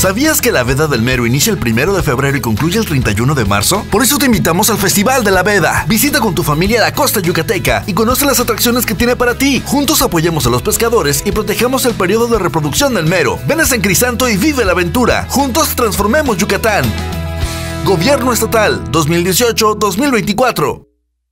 ¿Sabías que la veda del mero inicia el primero de febrero y concluye el 31 de marzo? Por eso te invitamos al Festival de la Veda. Visita con tu familia la costa yucateca y conoce las atracciones que tiene para ti. Juntos apoyemos a los pescadores y protejamos el periodo de reproducción del mero. Ven a San Crisanto y vive la aventura. Juntos transformemos Yucatán. Gobierno Estatal 2018-2024.